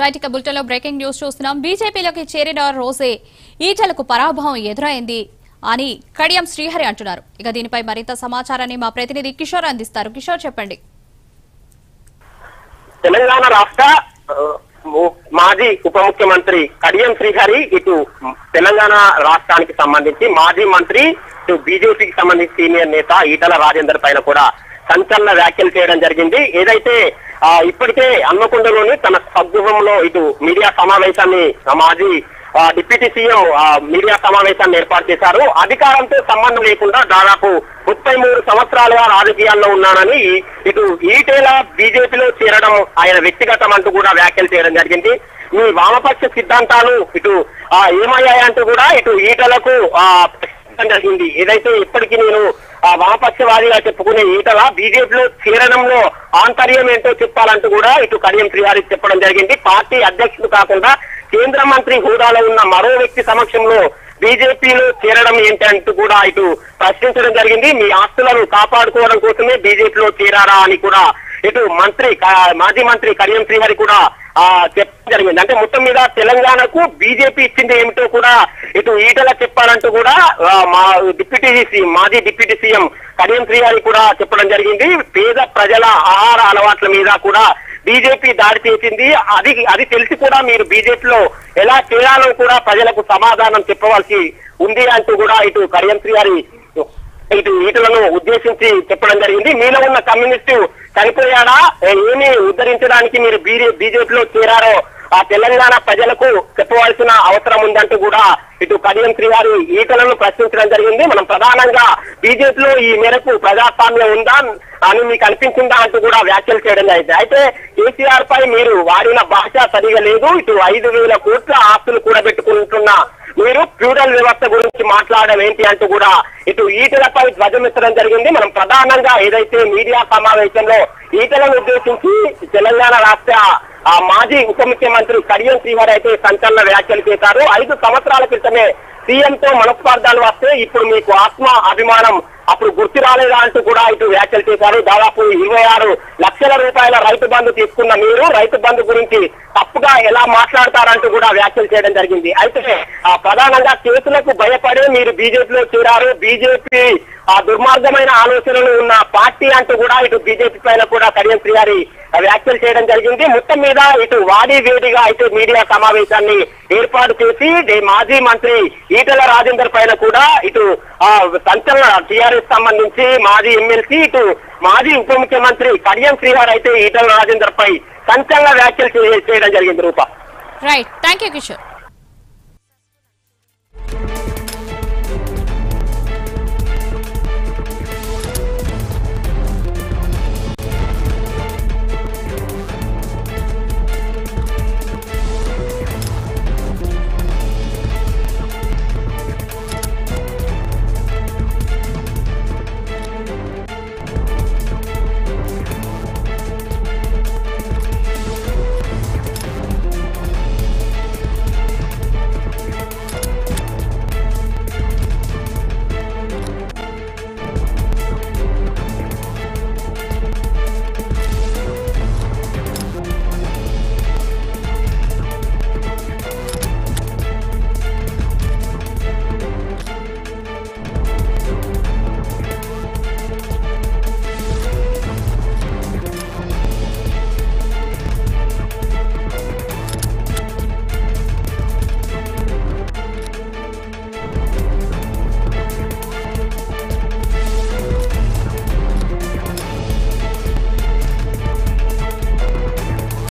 Right ఇక బులెటిన్లో breaking news చూస్తున్నాం. బీజేపీలోకి చేరిన రోజే ఈటలకు పరాభవం ఎదురైంది అని కడియం శ్రీహరి అంటున్నారు. ఇక దీనిపై మరింత సమాచారాన్ని మా ప్రతినిధి కిషోర్ అందిస్తారు. కిషోర్ చెప్పండి. తెలంగాణ రాష్ట్ర మాజీ ఉప ముఖ్యమంత్రి కడియం శ్రీహరి ఇటు తెలంగాణ రాష్ట్రానికి సంబంధించి మాజీ మంత్రి ఇటు బీజేపీకి సంబంధించి సీనియర్ నేత ఈటల రాజేందర్ పైన కూడా సంచలన వ్యాఖ్యలు చేయడం జరిగింది. ఏదైతే ఆ, ఇప్పటికే హన్మకొండలోని తన స్వగృహంలో ఇటు మీడియా సమావేశాన్ని మాజీ డిప్యూటీ సీఎం ఆ, మీడియా సమావేశాన్ని ఏర్పాటు చేశారు. అధికారంతో సంబంధం లేకుండా దాదాపు ముప్పై మూడు సంవత్సరాలుగా రాజకీయాల్లో ఉన్నానని ఇటు ఈటేలా బీజేపీలో చేరడం ఆయన వ్యక్తిగతం అంటూ కూడా వ్యాఖ్యలు చేయడం జరిగింది. మీ వామపక్ష సిద్ధాంతాలు ఇటు ఏమయ్యాయంటూ కూడా ఇటు ఈటలకు చెప్పడం జరిగింది. ఏదైతే ఇప్పటికీ నేను ఆ వామపక్షవాదిగా చెప్పుకునే ఈటల బీజేపీలో చేరడంలో ఆంతర్యం ఏంటో చెప్పాలంటూ కూడా ఇటు కడియం శ్రీహారి చెప్పడం జరిగింది. పార్టీ అధ్యక్షుడు కాకుండా కేంద్ర మంత్రి హోదాలో ఉన్న మరో వ్యక్తి సమక్షంలో బీజేపీలో చేరడం ఏంటంటూ కూడా ఇటు ప్రశ్నించడం జరిగింది. మీ ఆస్తులను కాపాడుకోవడం కోసమే బీజేపీలో చేరారా అని కూడా ఇటు మంత్రి మాజీ మంత్రి కడియం శ్రీహరి కూడా చెప్పడం జరిగింది. అంటే మొత్తం మీద తెలంగాణకు బీజేపీ ఇచ్చింది ఏమిటో కూడా ఇటు ఈటల చెప్పాలంటూ కూడా మా డిప్యూటీ సీఎం మాజీ డిప్యూటీ సీఎం కడియం శ్రీహరి కూడా చెప్పడం జరిగింది. పేద ప్రజల ఆహార అలవాట్ల మీద కూడా బీజేపీ దాడి చేసింది. అది అది తెలిసి కూడా మీరు బీజేపీలో ఎలా చేయాలో కూడా ప్రజలకు సమాధానం చెప్పవలసి ఉంది అంటూ కూడా ఇటు కడియం శ్రీహరి ఇటు ఈటలను ఉద్దేశించి చెప్పడం జరిగింది. మీలో ఉన్న కమ్యూనిస్టు చనిపోయాడా? ఏమి ఉద్ధరించడానికి మీరు బీజేపీలో చేరారో? ఆ తెలంగాణ ప్రజలకు చెప్పవలసిన అవసరం ఉందంటూ కూడా ఇటు కడియం శ్రీవారి ఈటలను ప్రశ్నించడం జరిగింది. మనం ప్రధానంగా బీజేపీలో ఈ మేరకు ప్రజాస్వామ్యం ఉందా అని మీకు అనిపించిందా అంటూ కూడా వ్యాఖ్యలు చేయడం జరిగింది. అయితే కేసీఆర్ పై మీరు వాడిన భాష సరిగా లేదు. ఇటు ఐదు వేల కోట్ల ఆస్తులు కూడబెట్టుకుంటున్న మీరు ఫ్యూడల్ వ్యవస్థ గురించి మాట్లాడడం ఏంటి అంటూ కూడా ఇటు ఈటలపై ధ్వజమిత్తడం జరిగింది. మనం ప్రధానంగా ఏదైతే మీడియా సమావేశంలో ఈటలను ఉద్దేశించి తెలంగాణ రాష్ట్ర ఆ మాజీ ఉప ముఖ్యమంత్రి కడియం శ్రీవారి అయితే సంచలన వ్యాఖ్యలు చేశారు. ఐదు సంవత్సరాల క్రితమే సీఎంతో మనస్పార్థాలు వస్తే ఇప్పుడు మీకు ఆత్మ అభిమానం అప్పుడు గుర్తు రాలేదా అంటూ కూడా ఇటు వ్యాఖ్యలు చేశారు. దాదాపు ఇరవై ఆరు లక్షల రూపాయల రైతు బంధు తీసుకున్న మీరు రైతు బంధు గురించి తప్పుగా ఎలా మాట్లాడతారంటూ కూడా వ్యాఖ్యలు చేయడం జరిగింది. అయితే ప్రధానంగా కేసులకు భయపడి మీరు బీజేపీలో చేరారు. బీజేపీ ఆ దుర్మార్గమైన ఆలోచనలు ఉన్న పార్టీ అంటూ కూడా ఇటు బీజేపీ పైన కూడా కడియం గారి వ్యాఖ్యలు చేయడం జరిగింది. మొత్తం మీద ఇటు వాడి వేడిగా ఇటు మీడియా సమావేశాన్ని ఏర్పాటు చేసి మాజీ మంత్రి ఈటల రాజేందర్ పైన కూడా ఇటు సంచలన టీఆర్ఎస్ సంబంధించి మాజీ ఎమ్మెల్సీ ఇటు మాజీ ఉప ముఖ్యమంత్రి కడియం శ్రీహార్ అయితే ఈటల రాజేందర్ పై సంచలన వ్యాఖ్యలు చేయడం జరిగింది Roopa. Right thank you Kishore